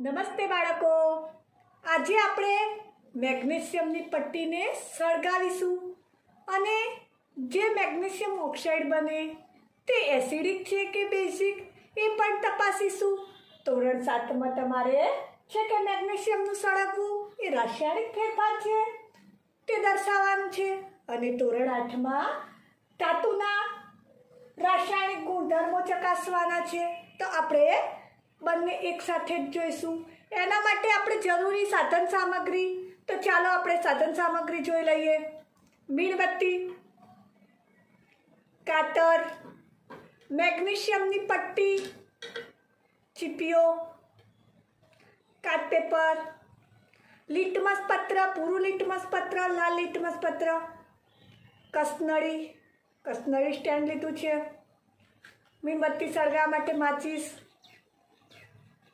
નમસ્તે બાળકો. આજે આપણે મેગ્નેશિયમની પટ્ટીને સળગાવીશું અને જે મેગ્નેશિયમ ઓક્સાઇડ બને તે એસિડિક છે કે બેઝિક એ પણ તપાસીશું. ધોરણ સાતમાં તમારે છે કે મેગ્નેશિયમનું સળગવું એ રાસાયણિક ફેરફાર છે. તે દર્શાવવાનું છે. અને ધોરણ આઠમાં ધાતુના રાસાયણિક ગુણધર્મો ચકાસવાના છે. તો આપણે બંને એકસાથે જ જોઈશું. એના માટે આપણે જરૂરી સાધન સામગ્રી. તો ચાલો આપણે સાધન સામગ્રી જોઈ લઈએ. મીણબત્તી, કાતર, મેગ્નેશિયમની પટ્ટી ચીપીઓ કાટ પેપર લીટમસ પત્ર પૂરું લીટમસ પત્ર, લાલ લીટમસ પત્ર, કસનળી કસનળી સ્ટેન્ડ લીધું છે. મીણબત્તી સળગાવવા માટે માચીસ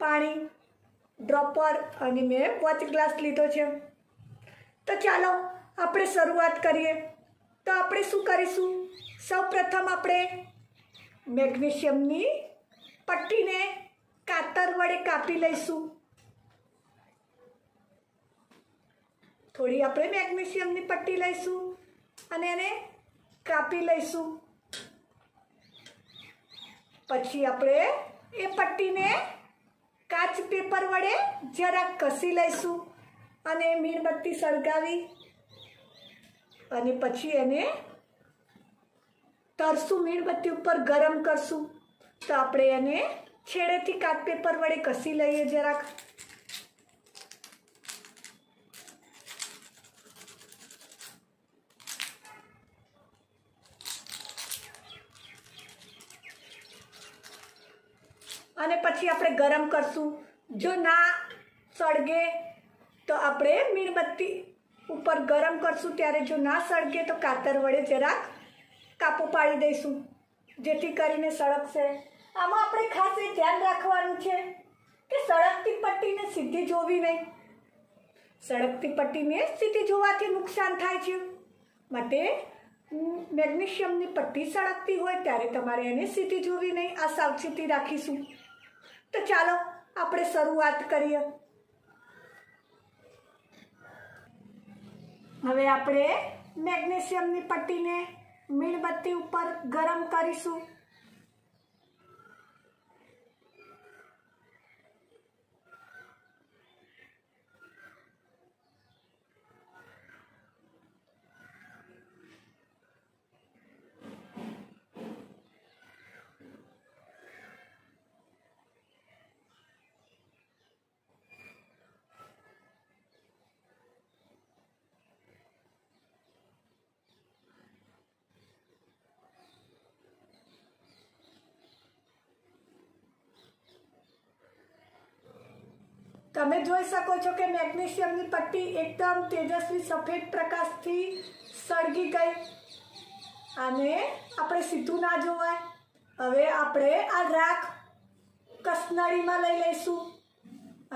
પાણી ડ્રોપર અને મેં વોચ ગ્લાસ લીધો છે. તો ચાલો આપણે શરૂઆત કરીએ. તો આપણે શું કરીશું? સૌ પ્રથમ આપણે મેગ્નેશિયમની પટ્ટીને કાતર વડે કાપી લઈશું. થોડી આપણે મેગ્નેશિયમની પટ્ટી લઈશું અને એને કાપી લઈશું. પછી આપણે એ પટ્ટીને કાચ પેપર વડે જરાક કસી લઈશું અને મીણબત્તી સળગાવી અને પછી એને તરશું મીણબત્તી ઉપર ગરમ કરશું. તો આપણે એને છેડેથી કાચ પેપર વડે કસી લઈએ જરાક અને પછી આપણે ગરમ કરશું. જો ના સળગે તો આપણે મીણબત્તી ઉપર ગરમ કરશું. ત્યારે જો ના સળગે તો કાતર વડે જરાક કાપો પાડી દઈશું. જેથી કરીને સળગશે. આમાં આપણે ખાસ એ ધ્યાન રાખવાનું છે કે સળગતી પટ્ટીને સીધી જોવી નહીં. સળગતી પટ્ટીને સીધી જોવાથી નુકસાન થાય છે. માટે મેગ્નેશિયમની પટ્ટી સળગતી હોય ત્યારે તમારે એને સીધી જોવી નહીં. આ સાવચેતી રાખીશું. તો ચાલો આપણે શરૂઆત કરીએ. હવે આપણે મેગ્નેશિયમની પટ્ટીને મીણબત્તી ઉપર ગરમ કરીશું. તમે જોઈ શકો છો કે મેગ્નેશિયમની પટ્ટી એકદમ તેજસ્વી સફેદ પ્રકાશથી સળગી ગઈ. અને આપણે સીધું ના જોવાય. હવે આપણે આ રાખ કસનળીમાં લઈ લઈશું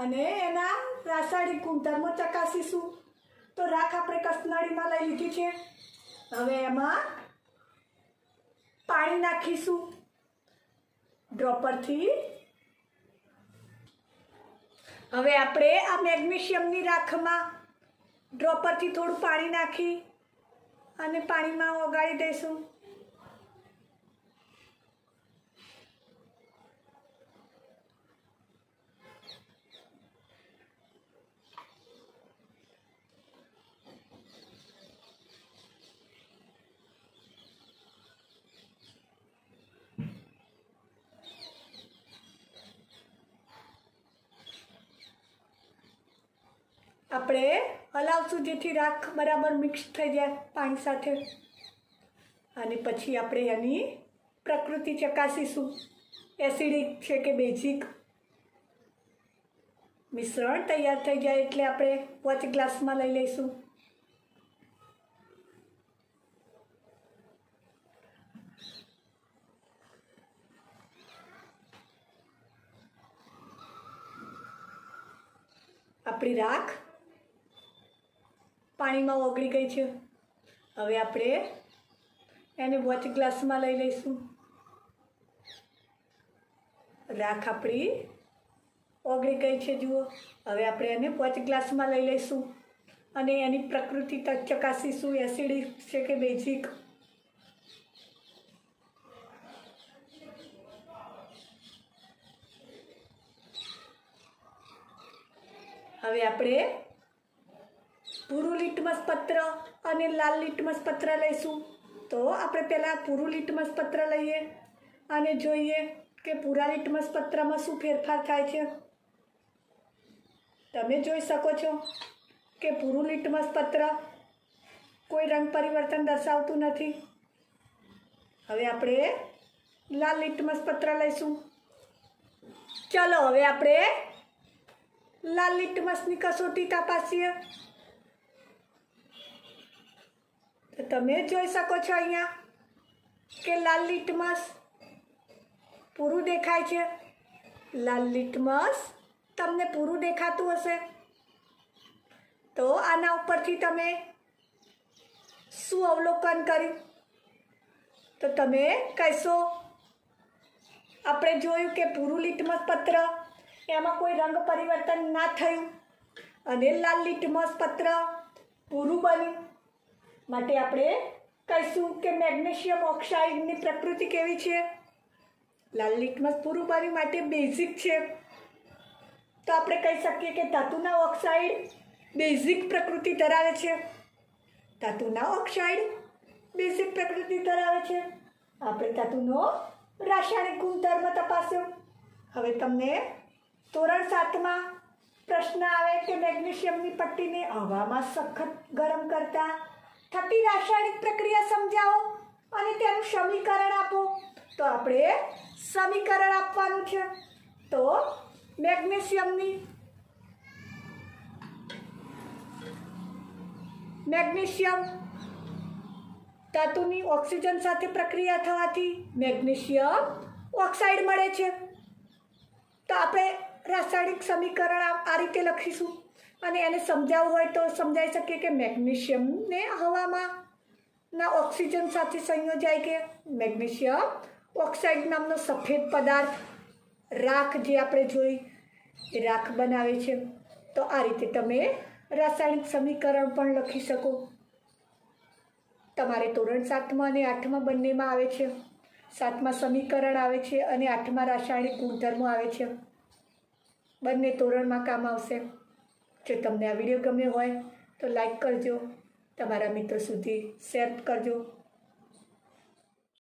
અને એના રાસાયણિક ગુણધર્મો ચકાસીશું. તો રાખ આપણે કસનળીમાં લઈ લીધી છે. હવે એમાં પાણી નાખીશું. ડ્રોપરથી હવે આપણે આ મેગ્નેશિયમની રાખમાં ડ્રોપરથી થોડું પાણી નાખી અને પાણીમાં ઓગાળી દઈશું. આપણે હલાવશું જેથી રાખ બરાબર મિક્સ થઈ જાય પાણી સાથે. અને પછી આપણે એની પ્રકૃતિ ચકાસીશું. એસિડિક છે કે બેઝિક મિશ્રણ તૈયાર થઈ જાય એટલે આપણે વોચ ગ્લાસમાં લઈ લઈશું. આપણી રાખ પાણીમાં ઓગળી ગઈ છે. હવે આપણે એને વોચ ગ્લાસમાં લઈ લઈશું. રાખ આપણી ઓગળી ગઈ છે, જુઓ. હવે આપણે એને વોચ ગ્લાસમાં લઈ લઈશું. અને એની પ્રકૃતિ તક ચકાસીશું. એસિડિક છે કે બેઝિક હવે આપણે લિટમસ પત્ર અને લાલ લિટમસ પત્ર લઈશું. તો આપણે પહેલાં પૂરું લિટમસ પત્ર લઈએ અને જોઈએ કે પૂરા લિટમસ પત્રમાં શું ફેરફાર થાય છે. તમે જોઈ શકો છો કે પૂરું લિટમસ પત્ર કોઈ રંગ પરિવર્તન દર્શાવતું નથી. હવે આપણે લાલ લિટમસ પત્ર લઈશું. ચલો હવે આપણે લાલ લિટમસની કસોટી તપાસીએ. તમે જોઈ શકો છો અહીંયા કે લાલ લીટમસ પૂરું દેખાય છે. લાલ લીટમસ તમને પૂરું દેખાતું હશે. તો આના ઉપરથી તમે શું અવલોકન કર્યું? તો તમે કહેશો, આપણે જોયું કે પૂરું લીટમસ પત્ર એમાં કોઈ રંગ પરિવર્તન ના થયું અને લાલ લીટમસ પત્ર પૂરું બન્યું. માટે આપણે કહીશું કે મેગ્નેશિયમ ઓક્સાઇડની પ્રકૃતિ કેવી છે? લાલ લીટમસ પૂરું બન્યું માટે બેઝિક છે. તો આપણે કહી શકીએ કે ધાતુના ઓક્સાઇડ બેઝિક પ્રકૃતિ ધરાવે છે. ધાતુના ઓક્સાઇડ બેઝિક પ્રકૃતિ ધરાવે છે. આપણે ધાતુનો રાસાયણિક ગુણધર્મ તપાસ્યો. હવે તમને ધોરણ સાતમાં પ્રશ્ન આવે કે મેગ્નેશિયમની પટ્ટીને હવામાં સખત ગરમ કરતા થતી રાસાયણિક પ્રક્રિયા સમજાવો અને તેનું સમીકરણ આપો. તો આપણે સમીકરણ આપવાનું છે. તો મેગ્નેશિયમની મેગ્નેશિયમ ધાતુની ઓક્સિજન સાથે પ્રક્રિયા થવાથી મેગ્નેશિયમ ઓક્સાઇડ મળે છે. તો આપણે રાસાયણિક સમીકરણ આ રીતે લખીશું. અને એને સમજાવવું હોય તો સમજાવી શકીએ કે મેગ્નેશિયમને હવામાં ના ઓક્સિજન સાથે સંયોજાય કે મેગ્નેશિયમ ઓક્સાઇડ નામનો સફેદ પદાર્થ રાખ જે આપણે જોઈ, એ રાખ બનાવે છે. તો આ રીતે તમે રાસાયણિક સમીકરણ પણ લખી શકો. તમારે ધોરણ સાતમાં અને આઠમાં બંનેમાં આવે છે. સાતમાં સમીકરણ આવે છે અને આઠમાં રાસાયણિક ગુણધર્મો આવે છે. બંને ધોરણમાં કામ આવશે. જો તમને આ વીડિયો ગમ્યો હોય તો લાઈક કરજો. તમારા મિત્રો સુધી શેર કરજો.